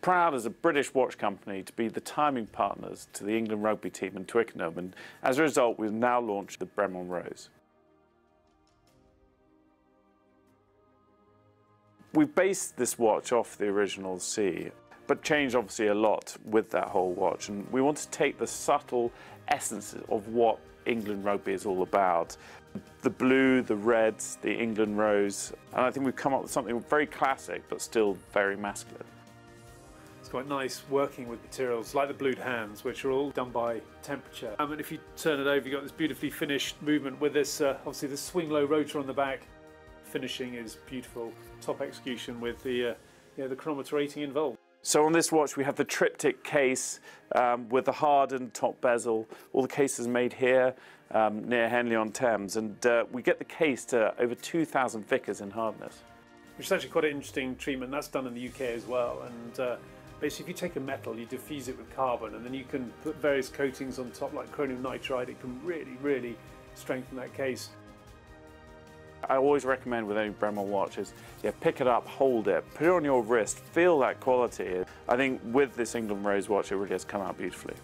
proud as a British watch company to be the timing partners to the England rugby team in Twickenham, and as a result, we've now launched the Bremont Rose. We've based this watch off the original C, but changed obviously a lot with that whole watch, and we want to take the subtle essences of what England rugby is all about. The blue, the reds, the England rose, and I think we've come up with something very classic, but still very masculine. Quite nice working with materials like the blued hands, which are all done by temperature. Um, and if you turn it over, you've got this beautifully finished movement with this, uh, obviously the swing low rotor on the back. Finishing is beautiful, top execution with the, uh, you know, the chronometer rating involved. So on this watch we have the Trip-Tick case um, with the hardened top bezel. All the cases made here um, near Henley on Thames and uh, we get the case to over 2,000 vickers in hardness. Which is actually quite an interesting treatment. That's done in the UK as well. And uh, basically if you take a metal, you diffuse it with carbon and then you can put various coatings on top like chromium nitride. It can really, really strengthen that case. I always recommend with any Bremont watches, yeah, pick it up, hold it, put it on your wrist, feel that quality. I think with this England Rose watch, it really has come out beautifully.